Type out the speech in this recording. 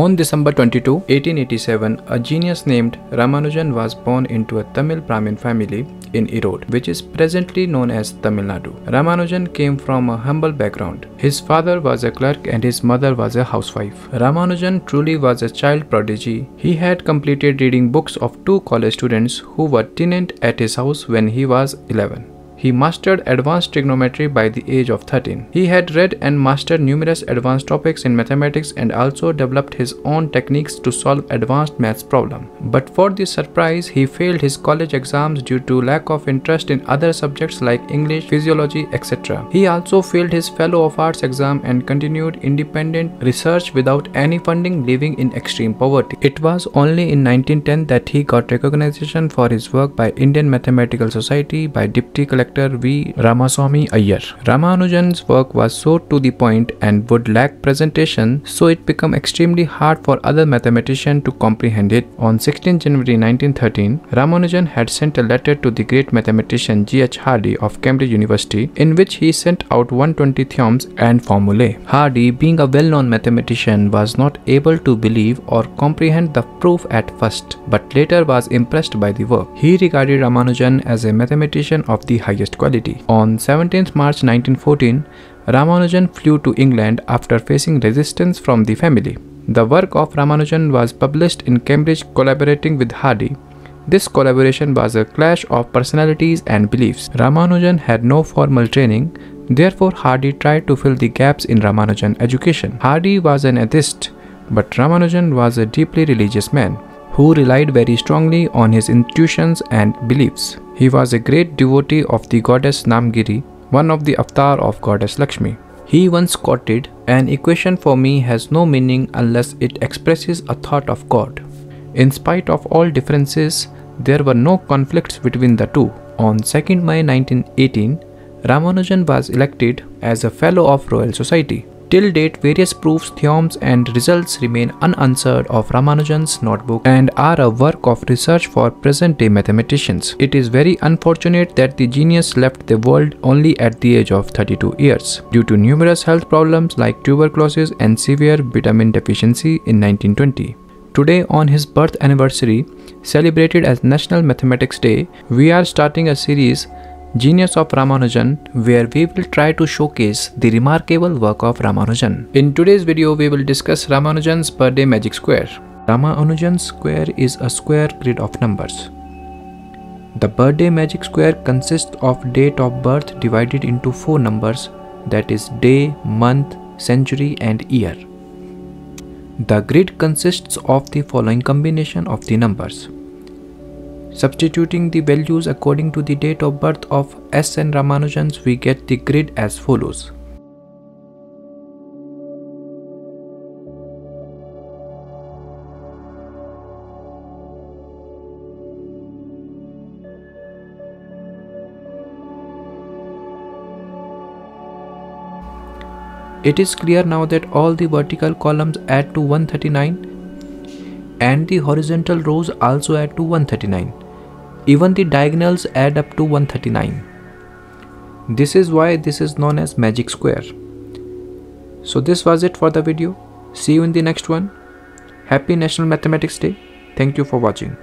On December 22, 1887, a genius named Ramanujan was born into a Tamil Brahmin family in Erode, which is presently known as Tamil Nadu. Ramanujan came from a humble background. His father was a clerk and his mother was a housewife. Ramanujan truly was a child prodigy. He had completed reading books of two college students who were tenant at his house when he was 11. He mastered advanced trigonometry by the age of 13. He had read and mastered numerous advanced topics in mathematics and also developed his own techniques to solve advanced maths problems. But for this surprise, he failed his college exams due to lack of interest in other subjects like English, physiology, etc. He also failed his Fellow of Arts exam and continued independent research without any funding, living in extreme poverty. It was only in 1910 that he got recognition for his work by Indian Mathematical Society by Deputy Collector Dr. V. Ramaswamy Iyer. Ramanujan's work was so to the point and would lack presentation, so it became extremely hard for other mathematicians to comprehend it. On 16 January 1913, Ramanujan had sent a letter to the great mathematician G. H. Hardy of Cambridge University, in which he sent out 120 theorems and formulae. Hardy, being a well-known mathematician, was not able to believe or comprehend the proof at first, but later was impressed by the work. He regarded Ramanujan as a mathematician of the highest highest quality. On 17th March 1914, Ramanujan flew to England after facing resistance from the family. The work of Ramanujan was published in Cambridge collaborating with Hardy. This collaboration was a clash of personalities and beliefs. Ramanujan had no formal training, therefore Hardy tried to fill the gaps in Ramanujan education. Hardy was an atheist, but Ramanujan was a deeply religious man who relied very strongly on his intuitions and beliefs. He was a great devotee of the goddess Namgiri, one of the avatar of goddess Lakshmi. He once quoted, An equation for me has no meaning unless it expresses a thought of God. In spite of all differences, there were no conflicts between the two. On 2nd May 1918, Ramanujan was elected as a Fellow of Royal Society. Till date, various proofs, theorems, and results remain unanswered of Ramanujan's notebook and are a work of research for present-day mathematicians. It is very unfortunate that the genius left the world only at the age of 32 years due to numerous health problems like tuberculosis and severe vitamin deficiency in 1920. Today, on his birth anniversary, celebrated as National Mathematics Day, we are starting a series Genius of Ramanujan where we will try to showcase the remarkable work of Ramanujan. In today's video we will discuss Ramanujan's birthday magic square. Ramanujan's square is a square grid of numbers. The birthday magic square consists of date of birth divided into four numbers that is day, month, century and year. The grid consists of the following combination of the numbers Substituting the values according to the date of birth of S and Ramanujans, we get the grid as follows. It is clear now that all the vertical columns add to 139 and the horizontal rows also add to 139. Even the diagonals add up to 139. This is why this is known as magic square. So this was it for the video. See you in the next one. Happy National Mathematics Day. Thank you for watching.